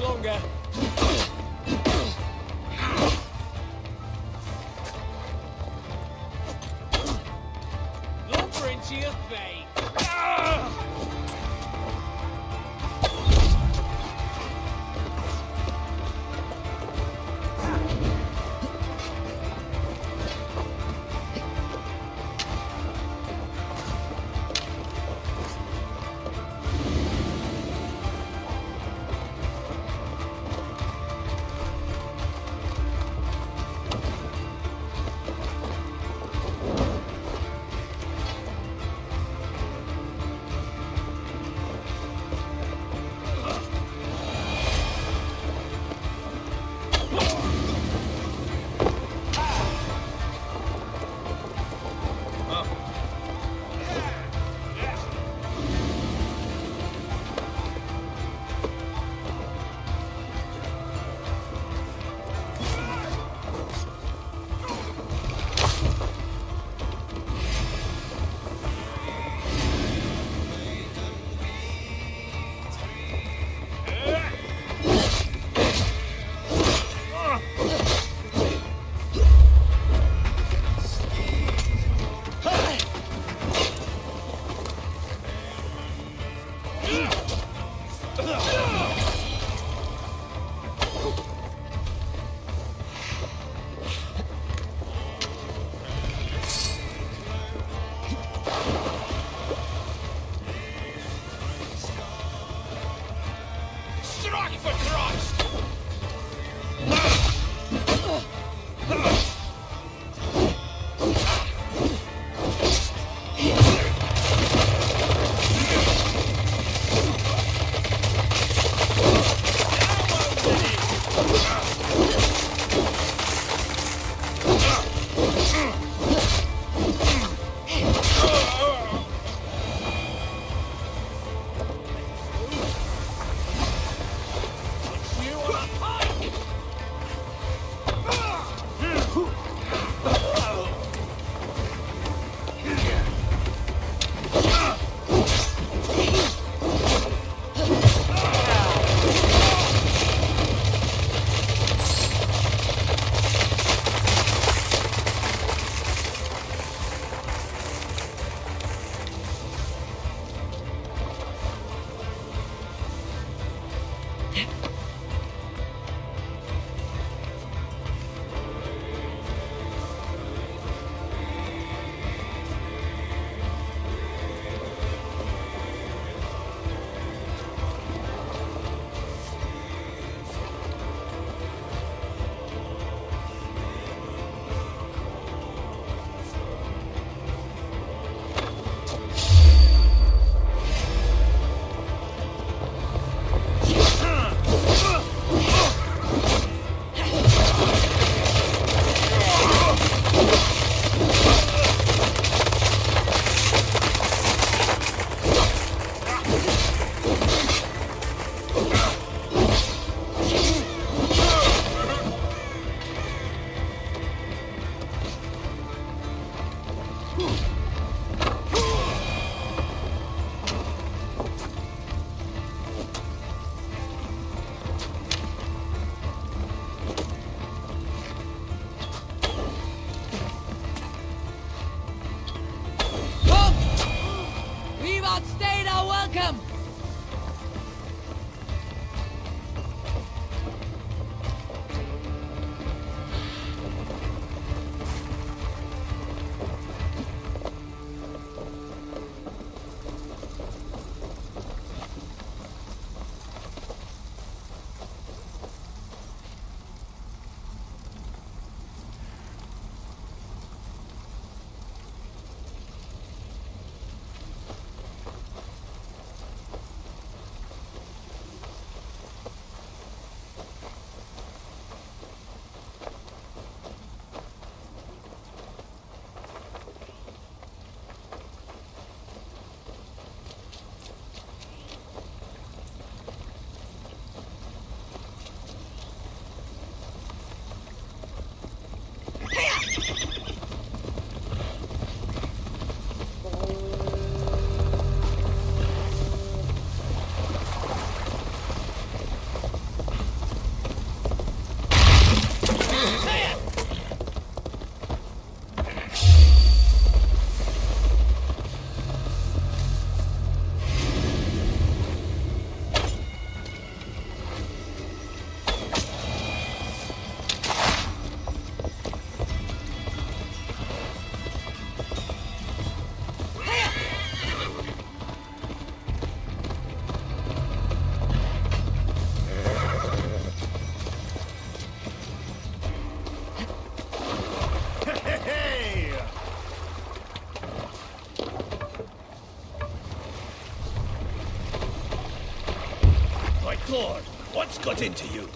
much longer. What's got into you?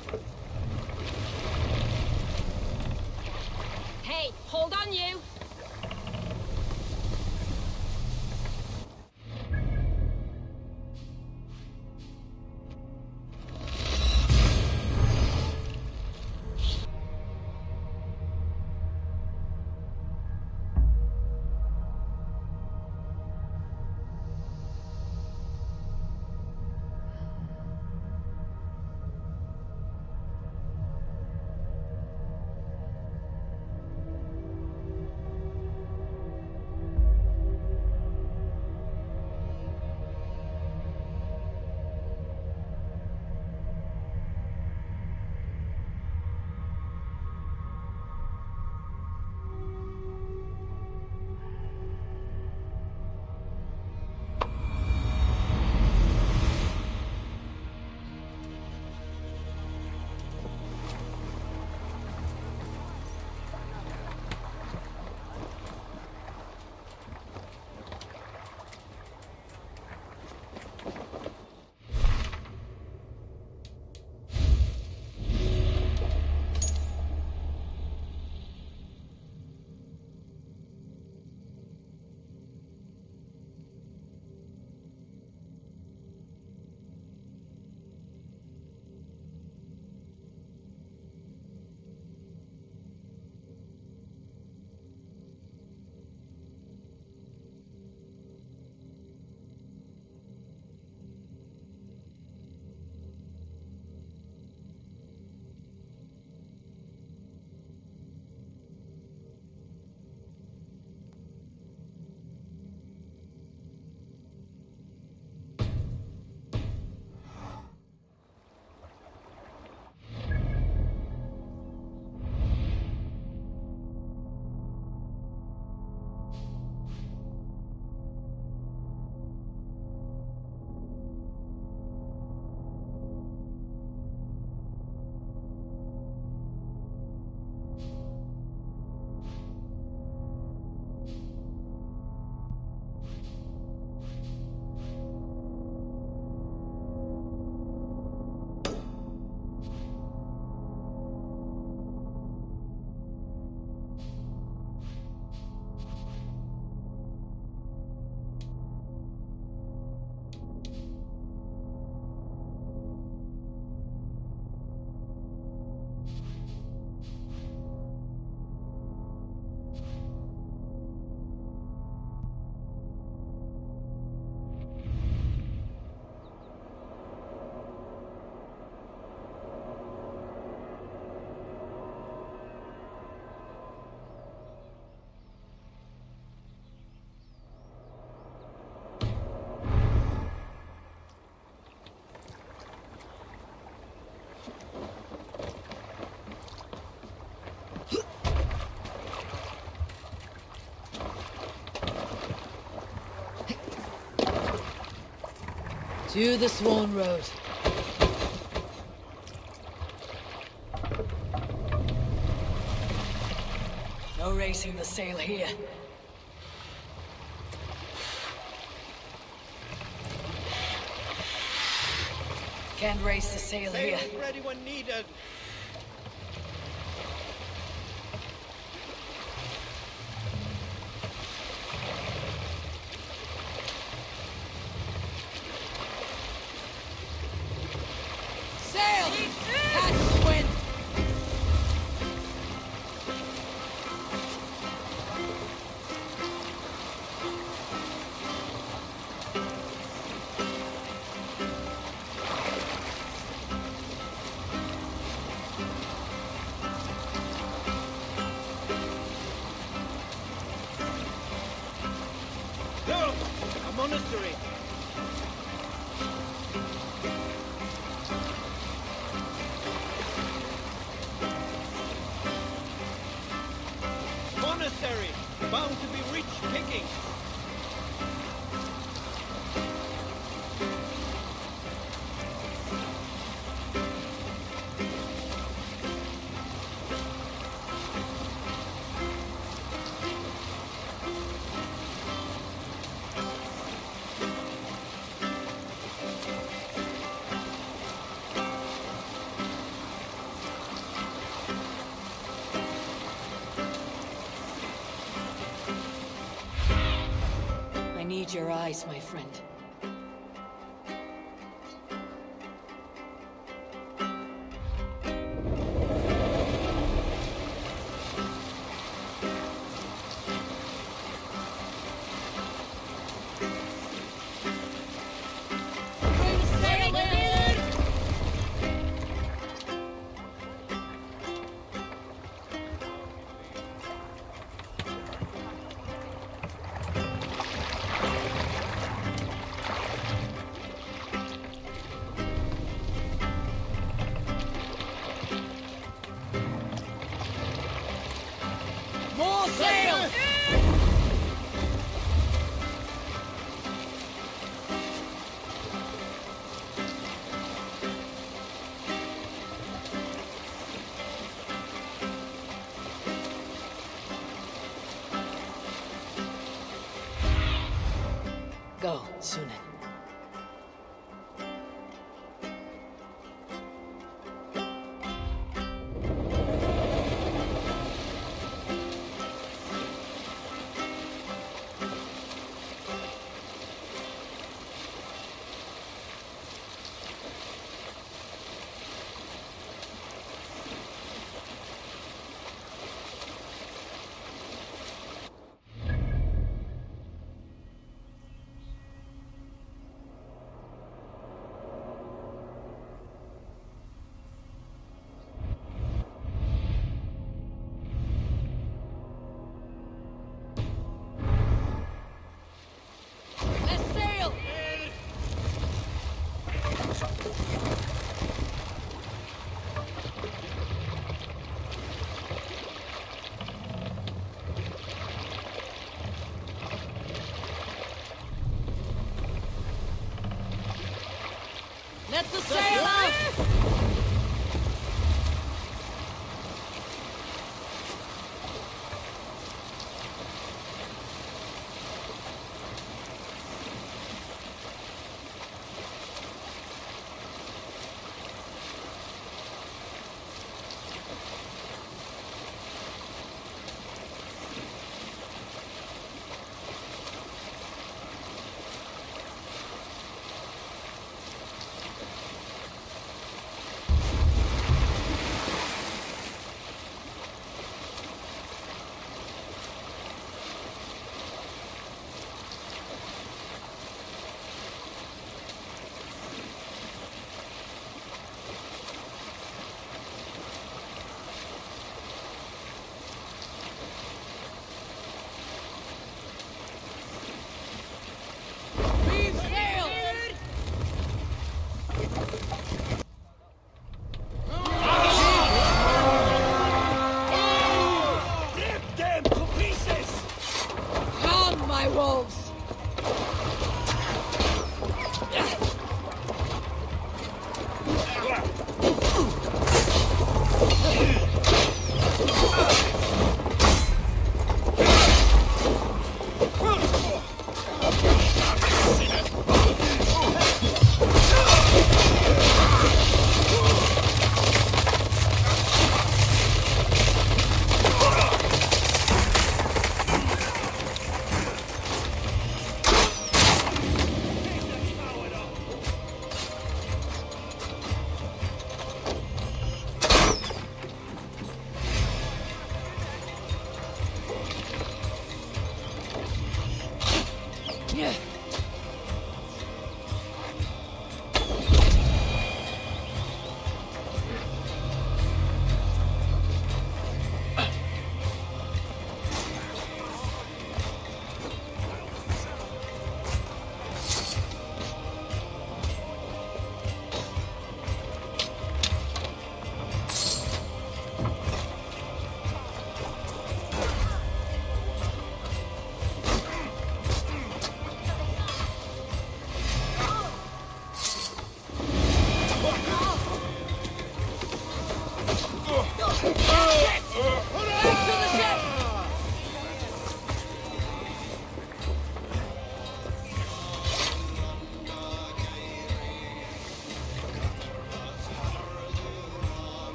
To the Swan Road. No racing the sail here. Can't race the sail here. Ready when needed. Your eyes, my friend.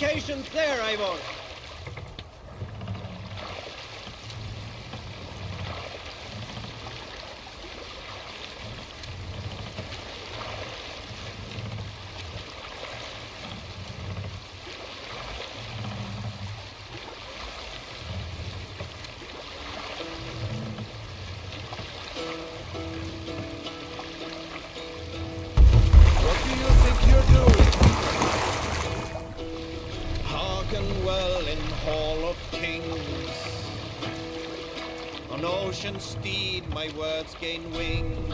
Fortifications there, Eivor. My words gain wings.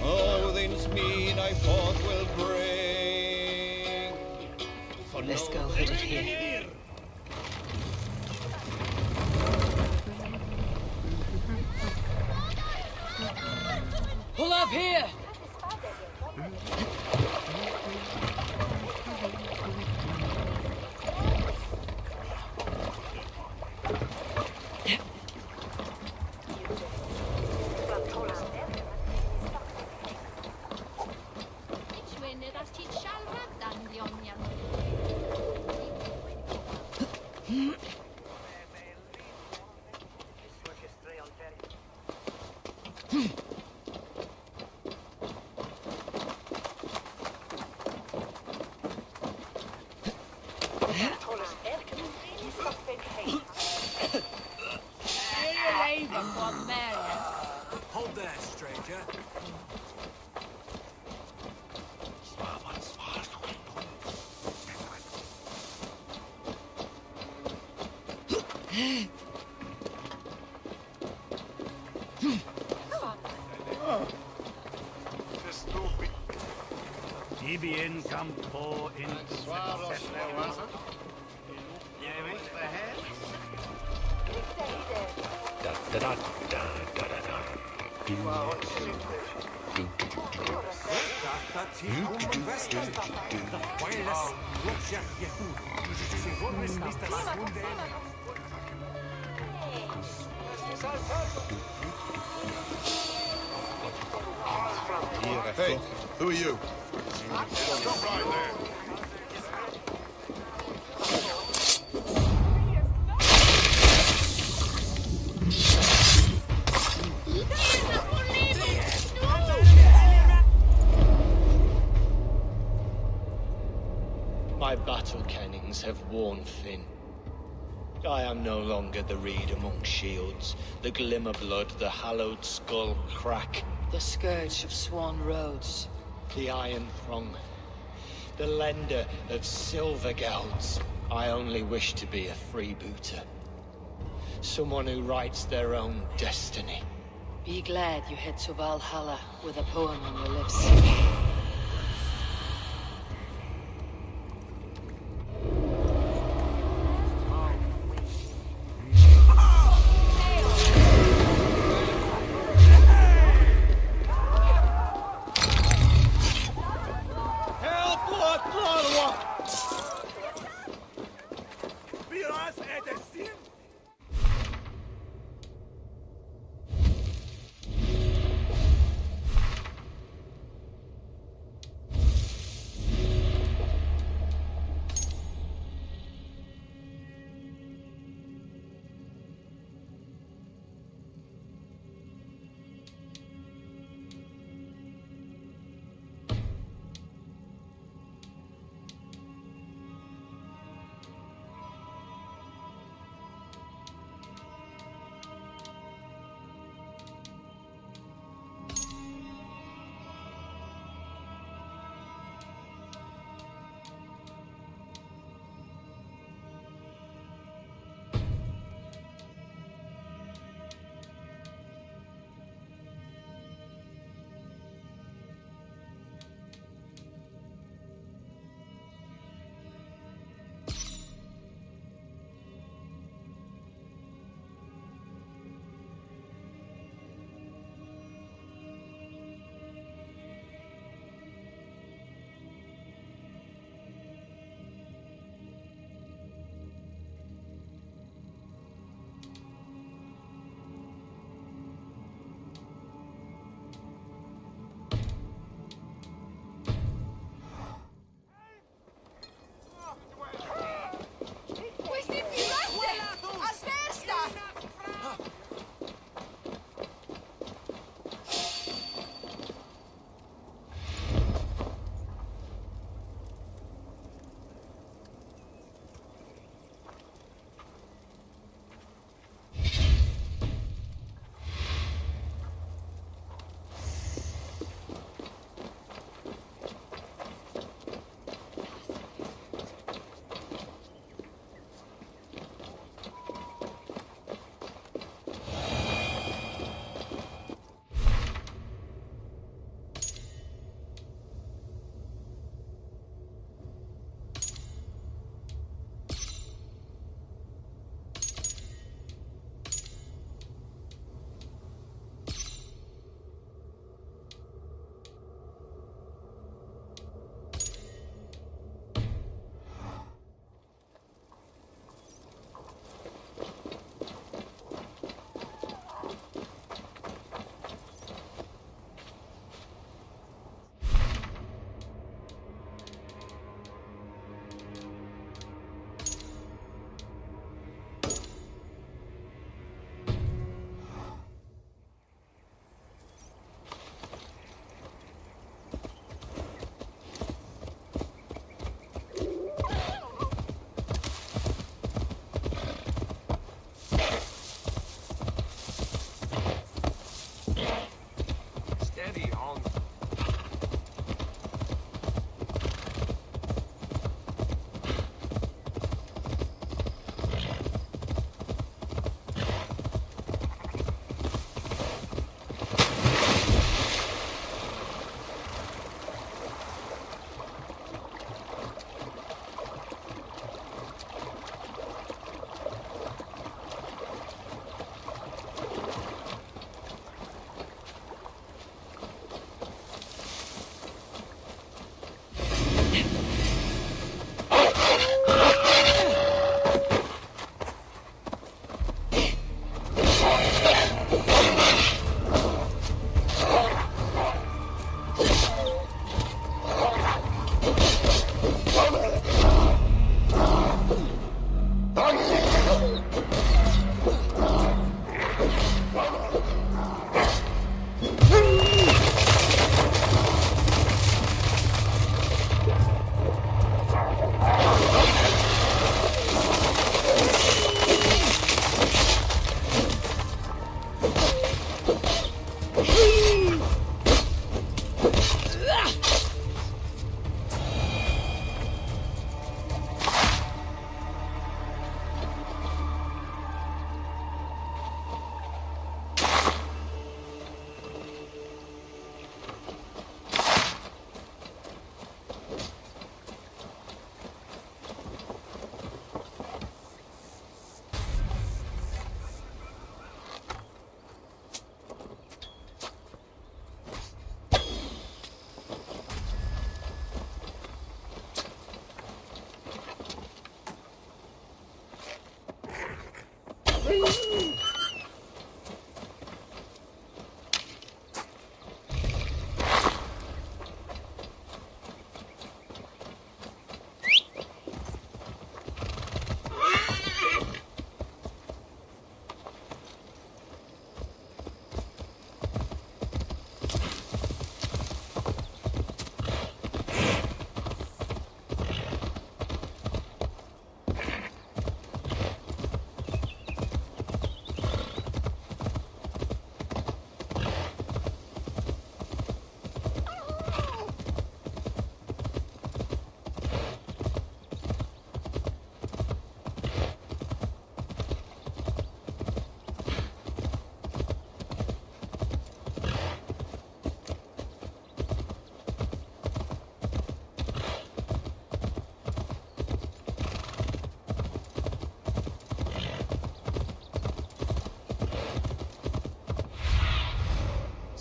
Odin's oh, mead I forth will bring. For Let's no go hooded here. Pull up here! In. Hey, who are you? Worn thin. I am no longer the reed among shields, the glimmer blood, the hallowed skull crack, The scourge of Swan Roads. the iron throng, the lender of silver gelds. I only wish to be a freebooter. Someone who writes their own destiny. Be glad you head to Valhalla with a poem on your lips.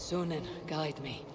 Sunan, guide me.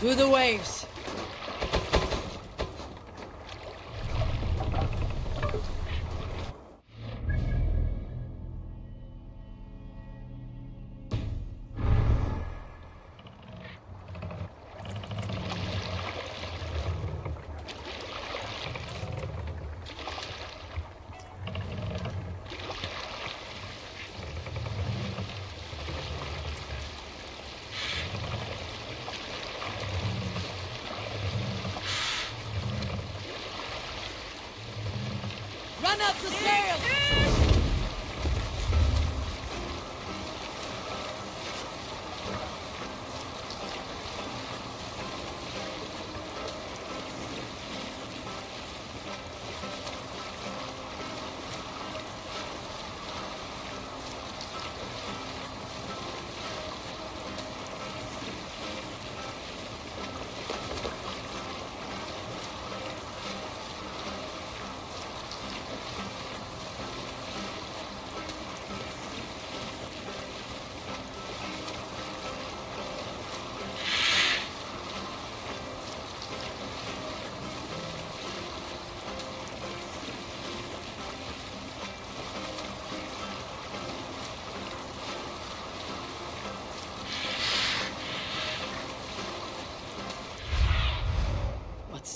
To the waves! Run up the sails! What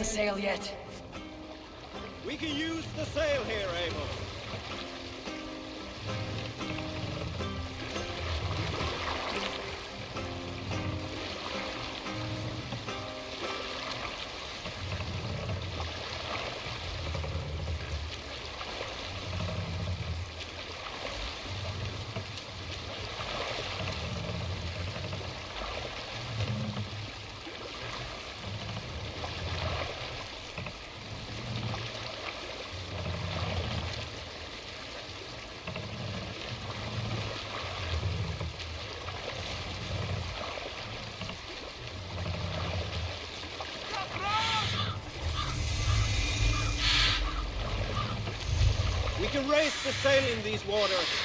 Raise the We can raise sail in these waters.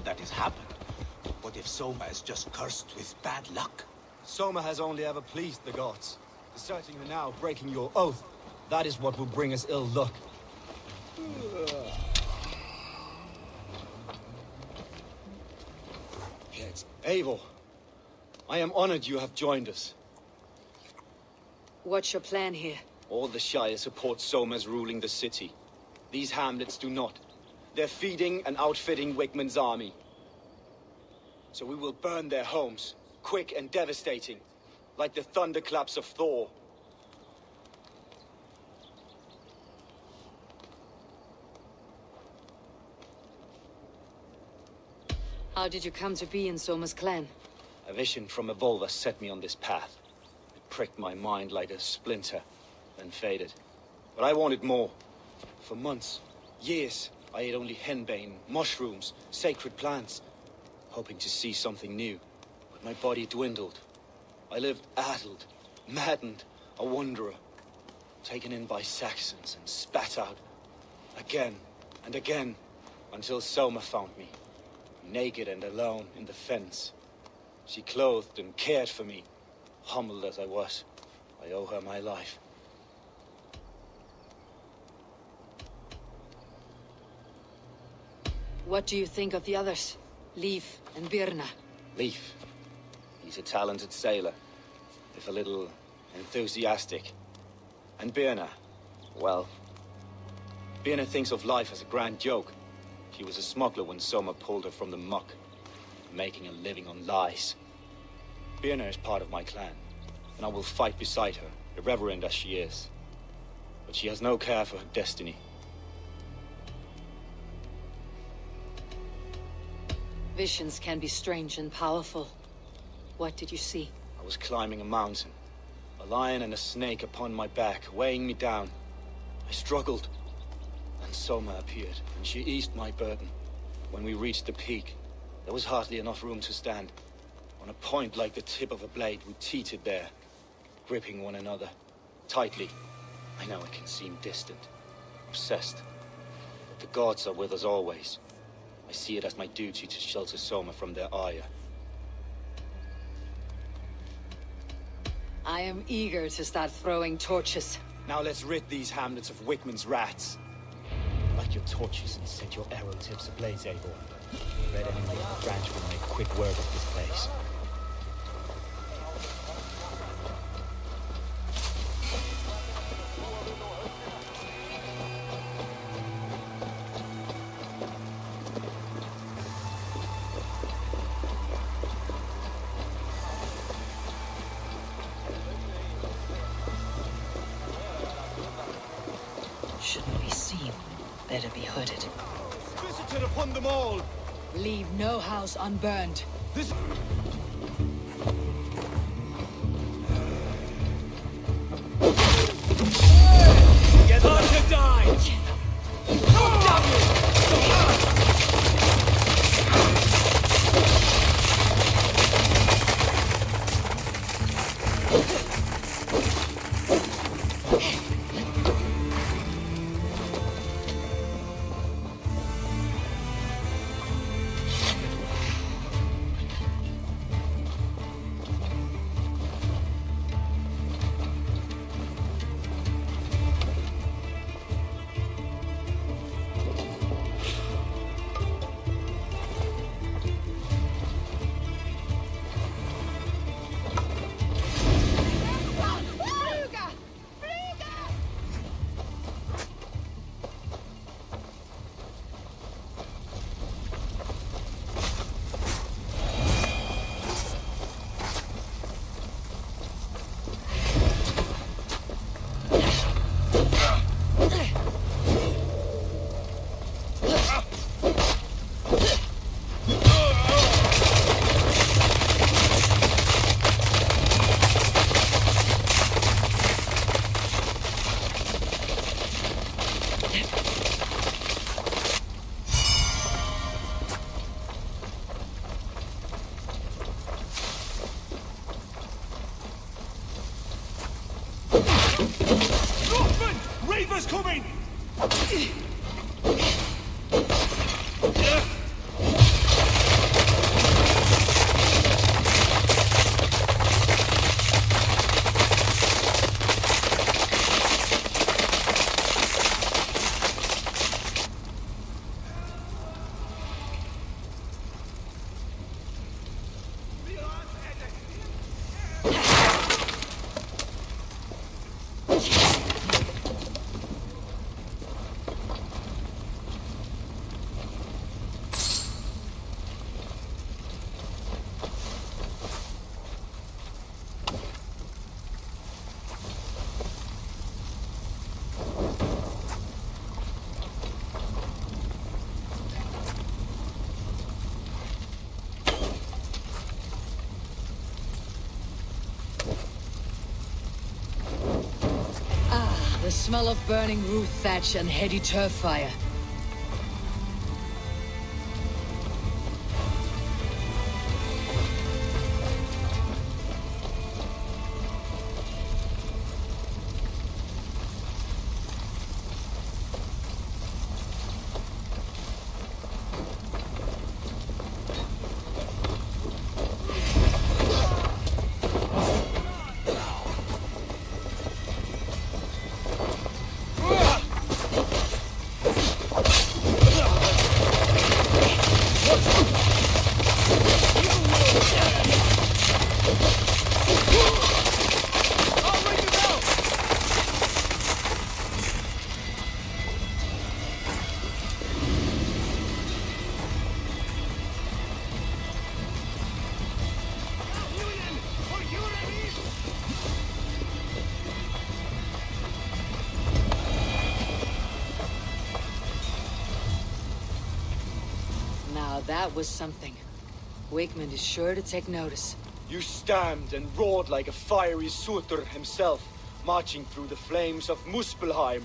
All that has happened. What if Soma is just cursed with bad luck? Soma has only ever pleased the gods. Deserting you now, breaking your oath, that is what will bring us ill luck. Yes, Eivor, I am honored you have joined us. What's your plan here? All the Shire support Soma's ruling the city. These hamlets do not. They're feeding and outfitting Wigmund's army. So we will burn their homes, quick and devastating, like the thunderclaps of Thor. How did you come to be in Soma's clan? A vision from Evolva set me on this path. It pricked my mind like a splinter, then faded. But I wanted more. For months, years, I ate only henbane, mushrooms, sacred plants, hoping to see something new. But my body dwindled. I lived addled, maddened, a wanderer, taken in by Saxons and spat out again and again until Soma found me, naked and alone in the fence. She clothed and cared for me, humbled as I was. I owe her my life. What do you think of the others? Leif and Birna? Leif. He's a talented sailor, if a little enthusiastic. And Birna, well, Birna thinks of life as a grand joke. She was a smuggler when Soma pulled her from the muck, making a living on lies. Birna is part of my clan, and I will fight beside her, irreverent as she is. But she has no care for her destiny. Visions can be strange and powerful. What did you see? I was climbing a mountain. A lion and a snake upon my back, weighing me down. I struggled. And Soma appeared, and she eased my burden. When we reached the peak, there was hardly enough room to stand. On a point like the tip of a blade, we teetered there, gripping one another. Tightly. I know it can seem distant, obsessed. But the gods are with us always. I see it as my duty to shelter Soma from their ire. I am eager to start throwing torches. Now let's rid these hamlets of Wigmund's rats. Light your torches and set your arrow tips ablaze, Eivor. Red enemy on the branch will make quick work of this place. House smell of burning roof thatch and heady turf fire. Was something. Wigmund is sure to take notice. You stamped and roared like a fiery Surtur himself, marching through the flames of Muspelheim.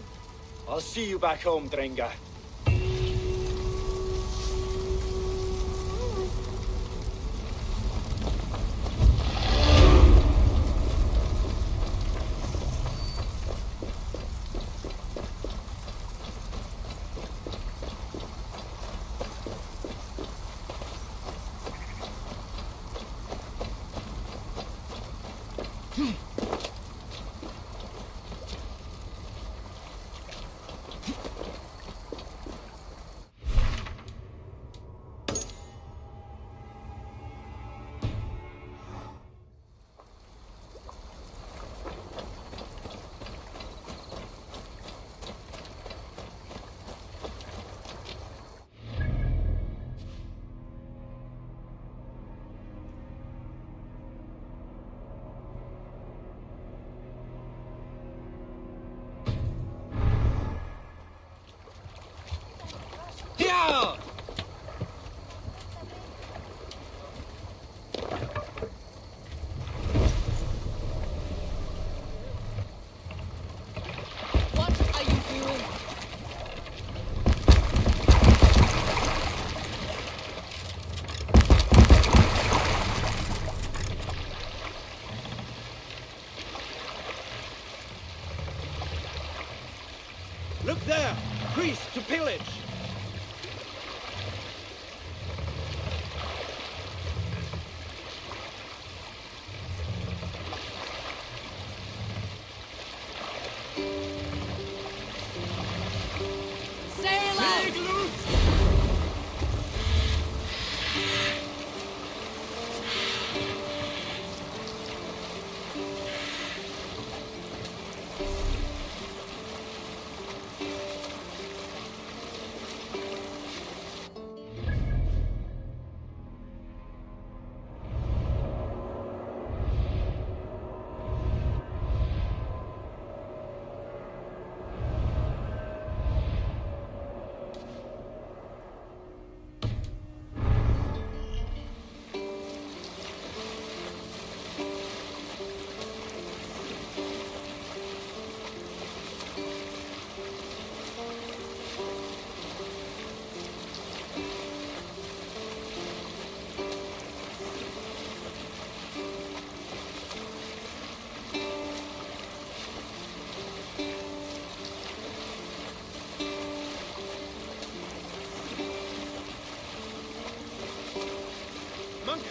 I'll see you back home, Drenga.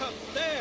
Hut, there!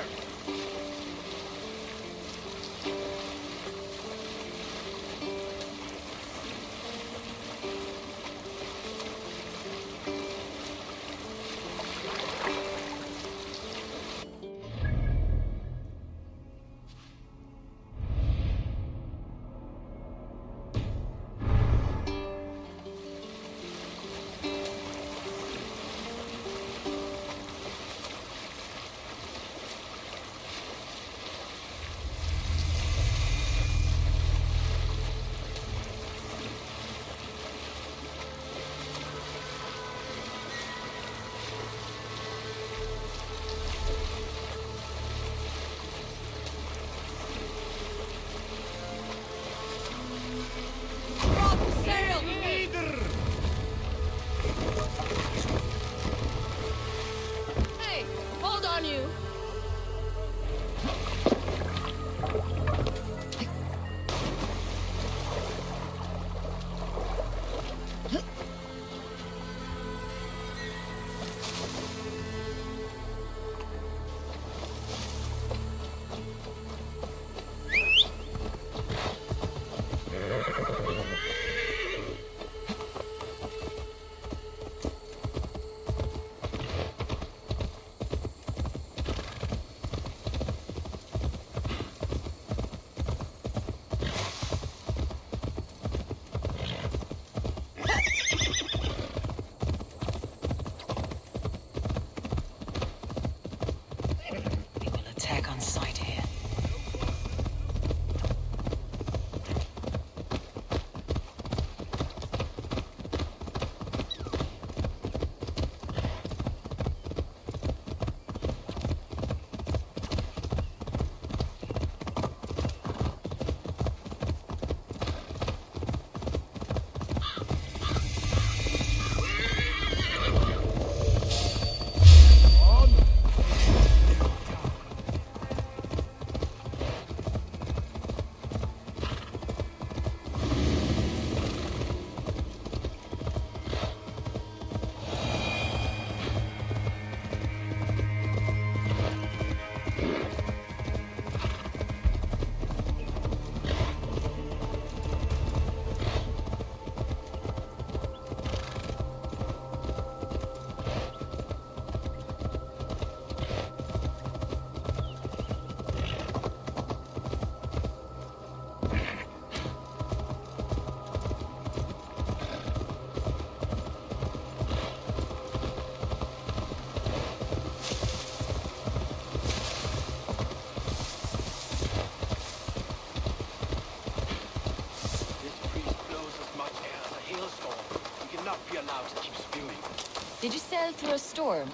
Sail through a storm?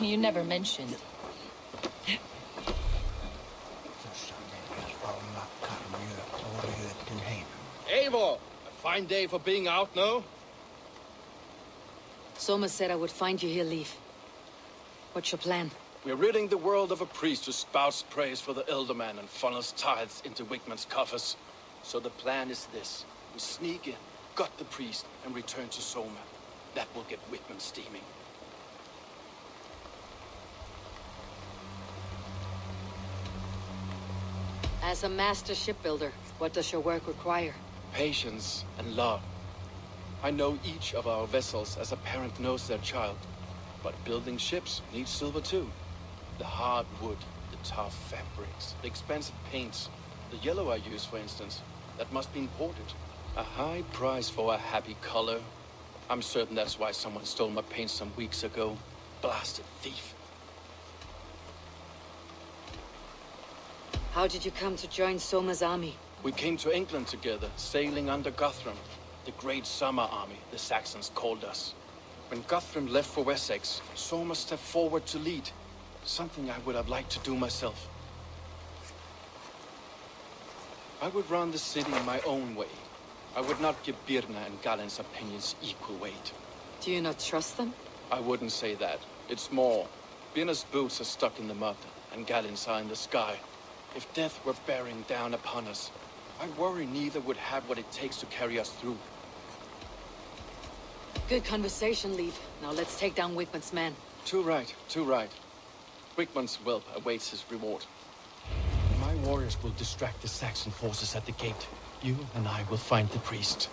You never mentioned. Eivor! A fine day for being out, no? Soma said I would find you here, Leif. What's your plan? We're ridding the world of a priest who spouts praise for the Ealdorman and funnels tithes into Wigmund's coffers. So the plan is this. We sneak in, gut the priest, and return to Soma. That will get Wigmund steaming. As a master shipbuilder, what does your work require? Patience and love. I know each of our vessels as a parent knows their child. But building ships needs silver too. The hard wood, the tough fabrics, the expensive paints. The yellow I use, for instance, that must be imported. A high price for a happy color. I'm certain that's why someone stole my paint some weeks ago. Blasted thief. How did you come to join Soma's army? We came to England together, sailing under Guthrum. The Great Summer Army, the Saxons called us. When Guthrum left for Wessex, Soma stepped forward to lead. Something I would have liked to do myself. I would run the city in my own way. I would not give Birna and Galinn's opinions equal weight. Do you not trust them? I wouldn't say that. It's more. Birna's boots are stuck in the mud, and Galinn's are in the sky. If death were bearing down upon us, I worry neither would have what it takes to carry us through. Good conversation, Leif. Now let's take down Wigmund's men. Too right, too right. Wigmund's whelp awaits his reward. My warriors will distract the Saxon forces at the gate. You and I will find the priest.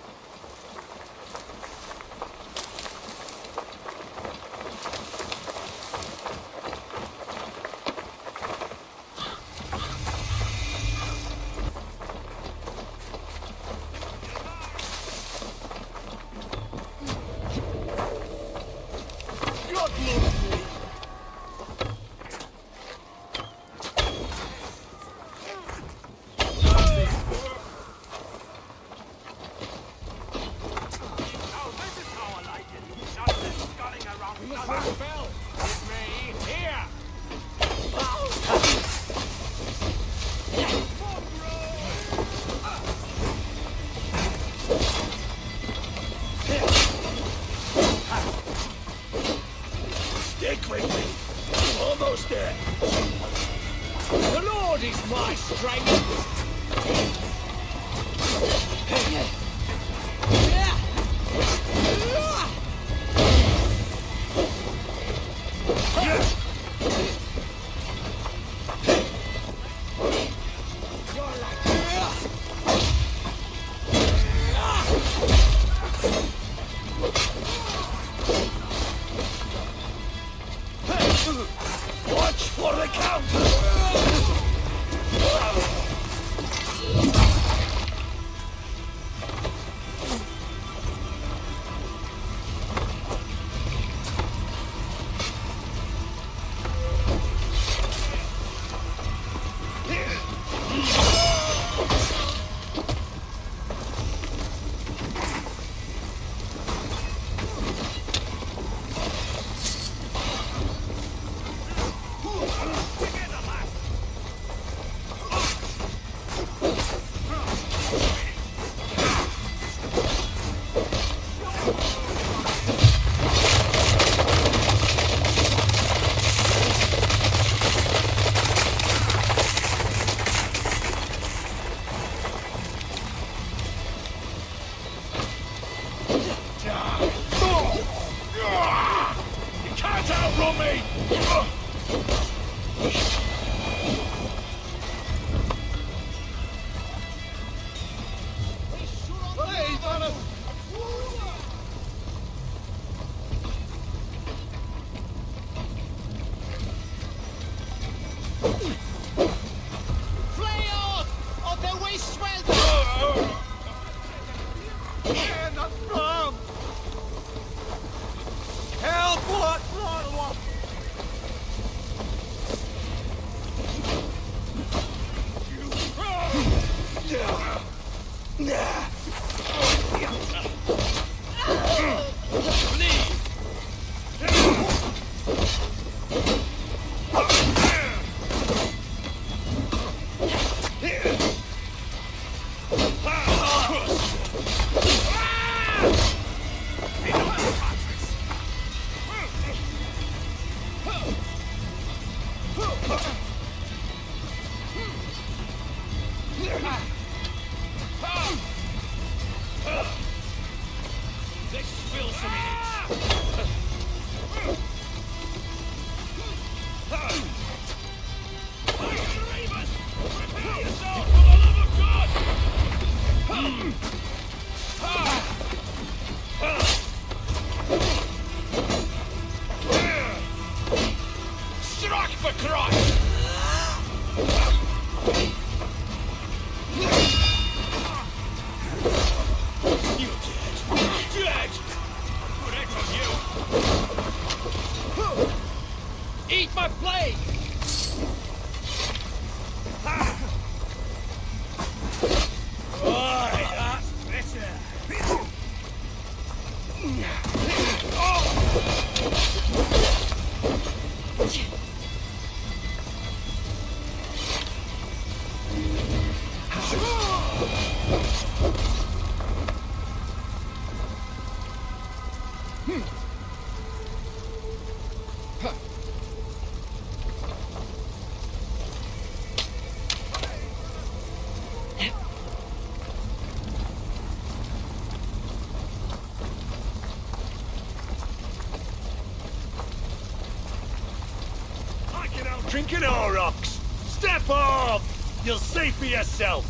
for yourself!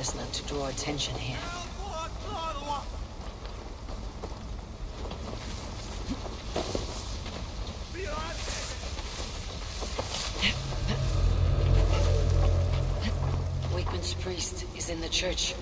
best not to draw attention here. Wigmund's priest is in the church.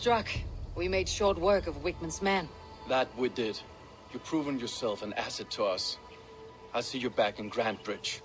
Struck. We made short work of Wigmund's men. That we did. You've proven yourself an asset to us. I'll see you back in Grantebridge.